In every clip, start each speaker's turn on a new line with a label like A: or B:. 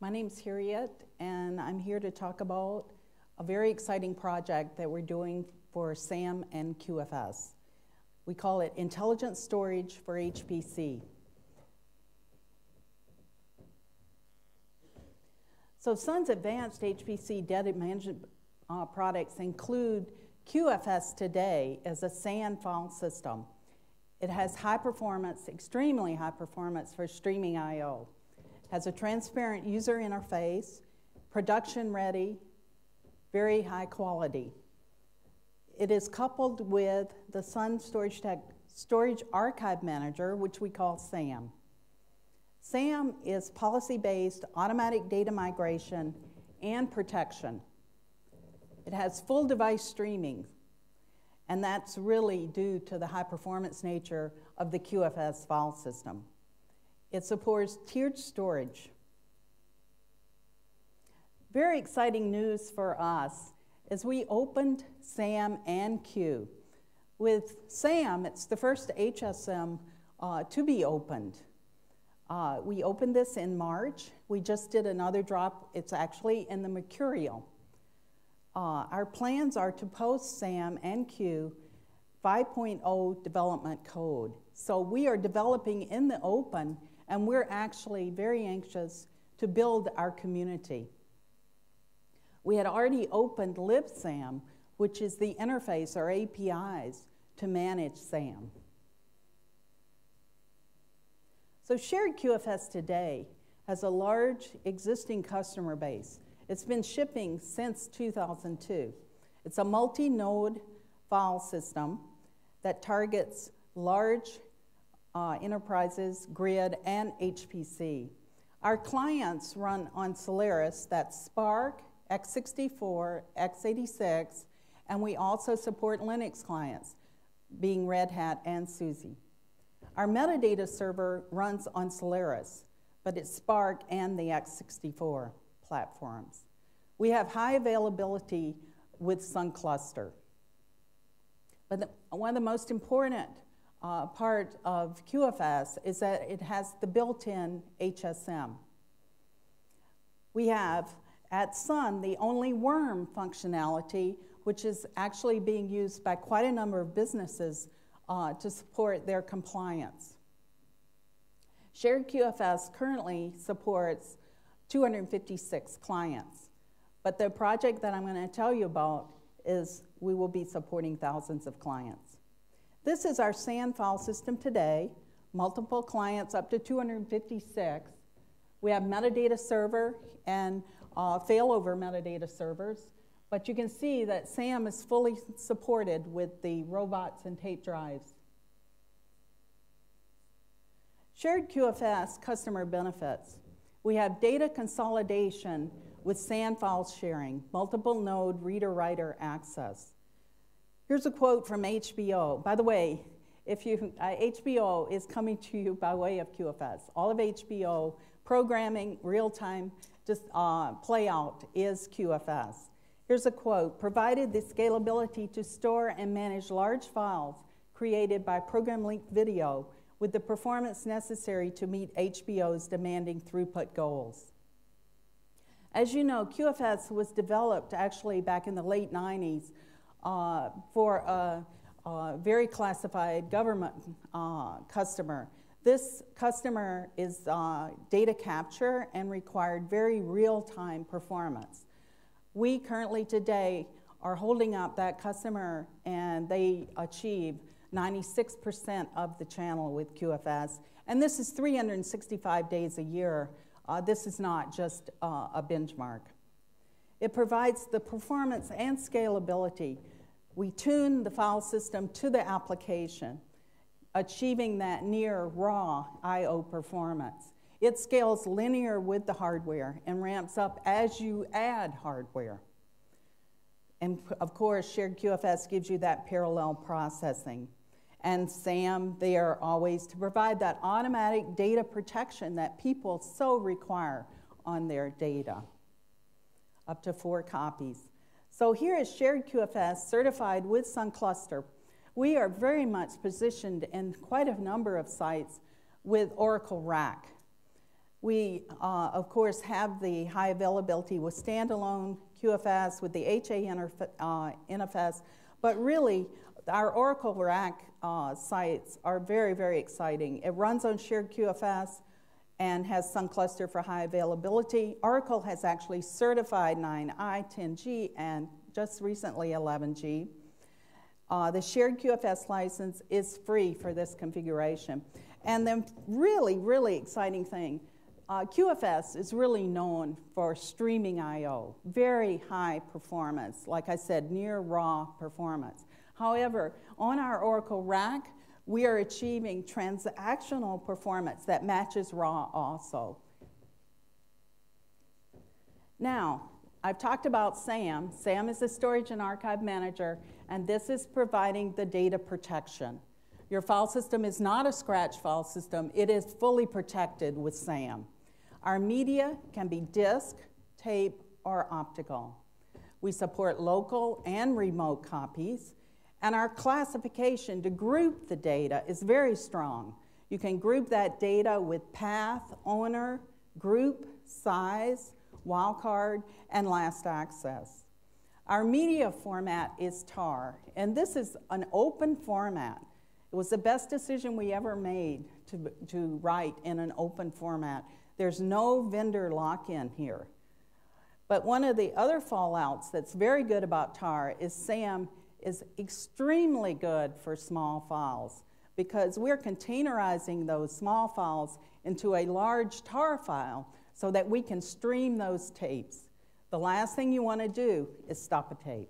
A: My name's Harriet, and I'm here to talk about a very exciting project that we're doing for SAM and QFS. We call it Intelligent Storage for HPC. So Sun's advanced HPC data management uh, products include QFS today as a SAN file system. It has high performance, extremely high performance for streaming I.O. Has a transparent user interface, production ready, very high quality. It is coupled with the Sun Storage, Tech, Storage Archive Manager, which we call SAM. SAM is policy-based automatic data migration and protection. It has full device streaming, and that's really due to the high performance nature of the QFS file system. It supports tiered storage. Very exciting news for us is we opened SAM and Q. With SAM, it's the first HSM uh, to be opened. Uh, we opened this in March. We just did another drop. It's actually in the Mercurial. Uh, our plans are to post SAM and Q 5.0 development code. So we are developing in the open, and we're actually very anxious to build our community. We had already opened LibSAM, which is the interface or APIs to manage SAM. So Shared QFS today has a large existing customer base it's been shipping since 2002. It's a multi-node file system that targets large uh, enterprises, grid, and HPC. Our clients run on Solaris, that's SPARC, x64, x86, and we also support Linux clients, being Red Hat and SUSE. Our metadata server runs on Solaris, but it's SPARC and the x64 platforms. We have high availability with Sun Cluster. But the, one of the most important uh, part of QFS is that it has the built-in HSM. We have at Sun the only worm functionality, which is actually being used by quite a number of businesses uh, to support their compliance. Shared QFS currently supports 256 clients. But the project that I'm going to tell you about is we will be supporting thousands of clients. This is our SAN file system today, multiple clients up to 256. We have metadata server and uh, failover metadata servers, but you can see that SAM is fully supported with the robots and tape drives. Shared QFS customer benefits. We have data consolidation with SAN file sharing, multiple node reader-writer access. Here's a quote from HBO. By the way, if you, uh, HBO is coming to you by way of QFS. All of HBO programming, real-time, just uh, play out is QFS. Here's a quote, provided the scalability to store and manage large files created by program link video with the performance necessary to meet HBO's demanding throughput goals. As you know, QFS was developed actually back in the late 90s uh, for a, a, very classified government uh, customer. This customer is uh, data capture and required very real-time performance. We currently today are holding up that customer and they achieve 96% of the channel with QFS. And this is 365 days a year. Uh, this is not just uh, a benchmark. It provides the performance and scalability. We tune the file system to the application, achieving that near raw I.O. performance. It scales linear with the hardware and ramps up as you add hardware. And of course, shared QFS gives you that parallel processing and SAM there always to provide that automatic data protection that people so require on their data. Up to four copies. So here is Shared QFS certified with Sun Cluster. We are very much positioned in quite a number of sites with Oracle RAC. We, uh, of course, have the high availability with standalone QFS, with the HA uh, NFS, but really, our Oracle RAC uh, sites are very, very exciting. It runs on shared QFS and has Sun Cluster for high availability. Oracle has actually certified 9i, 10G, and just recently 11G. Uh, the shared QFS license is free for this configuration. And the really, really exciting thing, uh, QFS is really known for streaming I.O., very high performance, like I said, near raw performance. However, on our Oracle RAC, we are achieving transactional performance that matches raw also. Now, I've talked about SAM. SAM is the Storage and Archive Manager, and this is providing the data protection. Your file system is not a scratch file system, it is fully protected with SAM. Our media can be disk, tape, or optical. We support local and remote copies, and our classification to group the data is very strong. You can group that data with path, owner, group, size, wildcard, and last access. Our media format is TAR, and this is an open format. It was the best decision we ever made to, to write in an open format. There's no vendor lock in here. But one of the other fallouts that's very good about TAR is SAM is extremely good for small files because we're containerizing those small files into a large tar file so that we can stream those tapes. The last thing you want to do is stop a tape.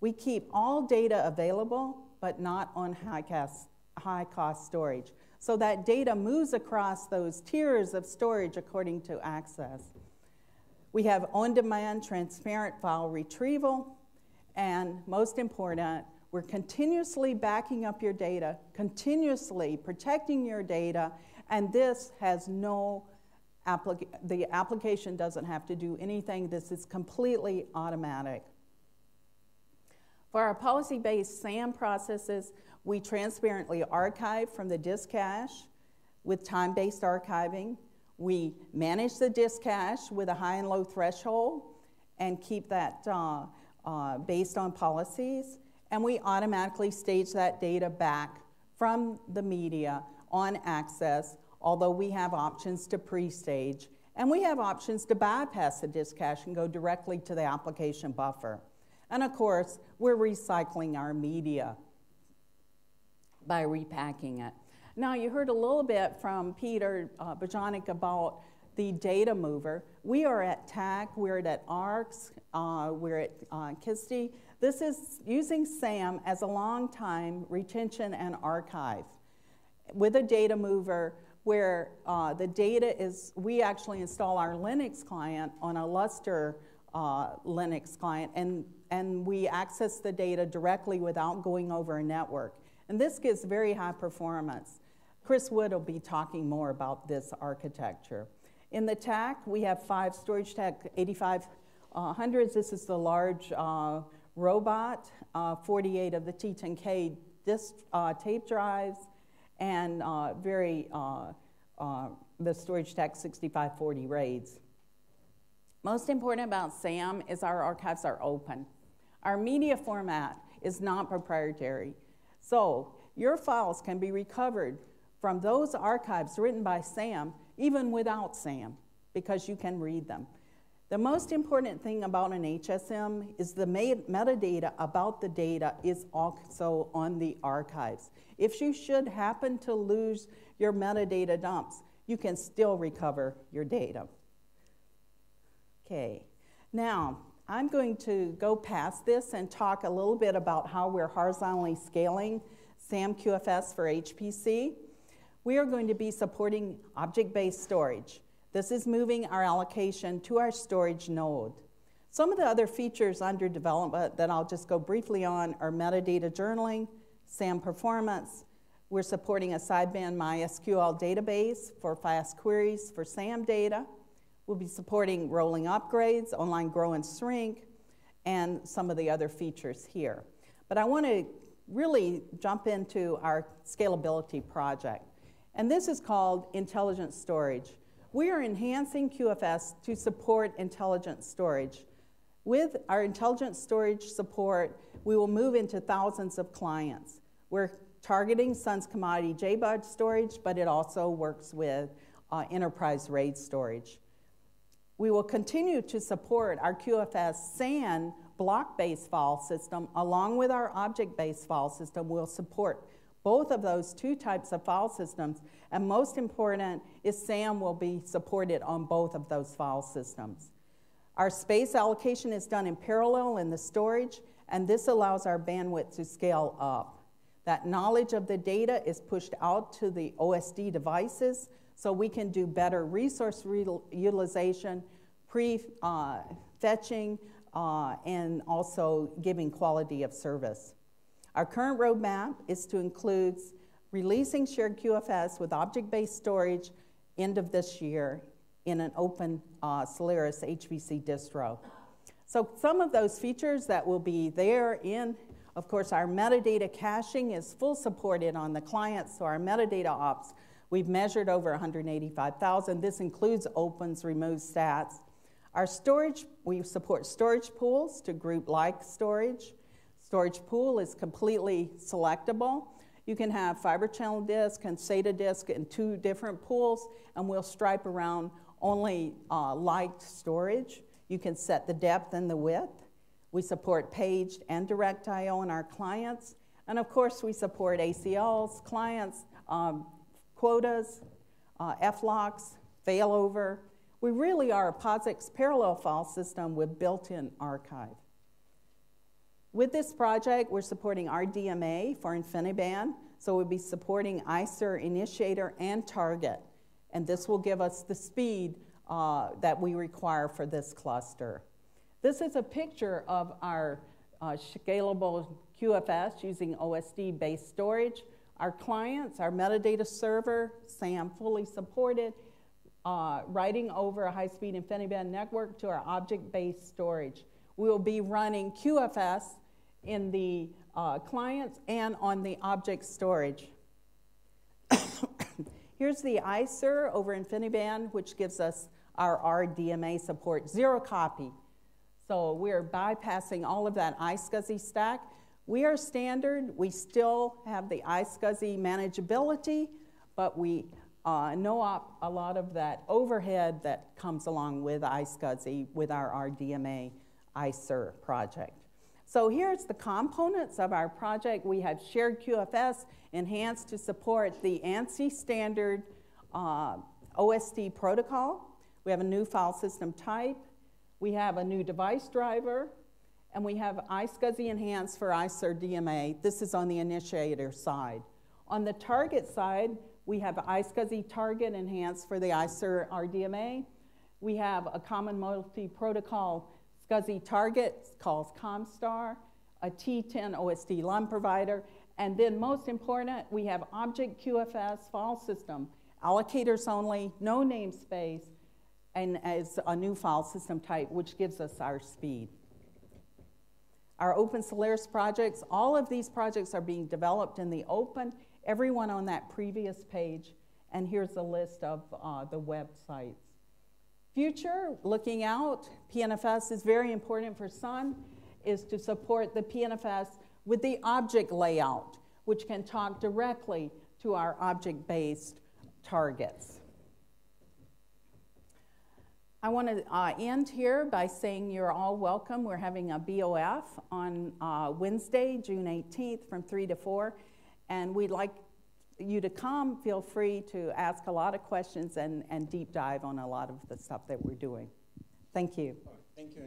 A: We keep all data available, but not on high cost, high cost storage. So that data moves across those tiers of storage according to access. We have on demand transparent file retrieval, and most important, we're continuously backing up your data, continuously protecting your data, and this has no applica- the application doesn't have to do anything. This is completely automatic. For our policy based SAM processes, we transparently archive from the disk cache with time based archiving. We manage the disk cache with a high and low threshold and keep that uh, uh, based on policies, and we automatically stage that data back from the media on access, although we have options to pre-stage, and we have options to bypass the disk cache and go directly to the application buffer. And of course, we're recycling our media by repacking it. Now, you heard a little bit from Peter uh, Bojanic about the data mover. We are at TACC, we're at ARCS, uh, we're at uh, KISTI. This is using SAM as a long time retention and archive with a data mover where uh, the data is, we actually install our Linux client on a Lustre uh, Linux client and, and we access the data directly without going over a network. And this gives very high performance. Chris Wood will be talking more about this architecture. In the TACC, we have five StorageTek 8500s. This is the large uh, robot, uh, 48 of the T10K disk uh, tape drives, and uh, very uh, uh, the StorageTek 6540 RAIDs. Most important about SAM is our archives are open. Our media format is not proprietary. So your files can be recovered from those archives written by SAM even without SAM, because you can read them. The most important thing about an HSM is the metadata about the data is also on the archives. If you should happen to lose your metadata dumps, you can still recover your data. Okay, now I'm going to go past this and talk a little bit about how we're horizontally scaling SAM QFS for HPC we are going to be supporting object-based storage. This is moving our allocation to our storage node. Some of the other features under development that I'll just go briefly on are metadata journaling, SAM performance. We're supporting a sideband MySQL database for fast queries for SAM data. We'll be supporting rolling upgrades, online grow and shrink, and some of the other features here. But I want to really jump into our scalability project. And this is called intelligent storage. we are enhancing QFS to support intelligent storage. With our intelligent storage support, we will move into thousands of clients. We're targeting Sun's Commodity JBOD storage, but it also works with uh, enterprise RAID storage. We will continue to support our QFS SAN block-based file system along with our object-based file system. We'll support both of those two types of file systems, and most important is SAM will be supported on both of those file systems. Our space allocation is done in parallel in the storage, and this allows our bandwidth to scale up. That knowledge of the data is pushed out to the OSD devices so we can do better resource utilization, pre-fetching, uh, uh, and also giving quality of service. Our current roadmap is to include releasing shared QFS with object-based storage end of this year in an open uh, Solaris HPC distro. So some of those features that will be there in, of course, our metadata caching is full supported on the client, so our metadata ops, we've measured over 185,000. This includes opens, removes stats. Our storage, we support storage pools to group like storage. Storage pool is completely selectable. You can have fiber channel disk and SATA disk in two different pools, and we'll stripe around only uh, liked storage. You can set the depth and the width. We support paged and direct I.O. in our clients. And of course, we support ACLs, clients, um, quotas, uh, failover. We really are a POSIX parallel file system with built-in archive. With this project, we're supporting RDMA for InfiniBand, so we'll be supporting iSER initiator and target and this will give us the speed uh, that we require for this cluster. This is a picture of our uh, scalable QFS using OSD-based storage. Our clients, our metadata server, SAM fully supported, uh, writing over a high-speed InfiniBand network to our object-based storage. We will be running QFS in the uh, clients and on the object storage. Here's the iSER over InfiniBand, which gives us our RDMA support, zero copy. So we're bypassing all of that iSCSI stack. We are standard. We still have the iSCSI manageability, but we uh, know up a lot of that overhead that comes along with iSCSI with our RDMA iSER project. So here's the components of our project. We have shared QFS enhanced to support the ANSI standard uh, OSD protocol. We have a new file system type. We have a new device driver. And we have iSCSI enhanced for iSER DMA. This is on the initiator side. On the target side, we have iSCSI target enhanced for the iSER RDMA. We have a common multi-protocol SCSI target calls COMSTAR, a T10 OSD LUN provider, and then most important, we have object QFS file system, allocators only, no namespace, and as a new file system type, which gives us our speed. Our Open Solaris projects, all of these projects are being developed in the open, everyone on that previous page, and here's a list of uh, the websites. Future, looking out, PNFS is very important for Sun, is to support the PNFS with the object layout, which can talk directly to our object-based targets. I want to uh, end here by saying you're all welcome. We're having a BOF on uh, Wednesday, June 18th from 3 to 4, and we'd like you to come, feel free to ask a lot of questions and, and deep dive on a lot of the stuff that we're doing. Thank you.
B: Thank you,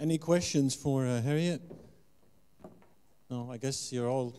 B: Any questions for uh, Harriet? No, I guess you're all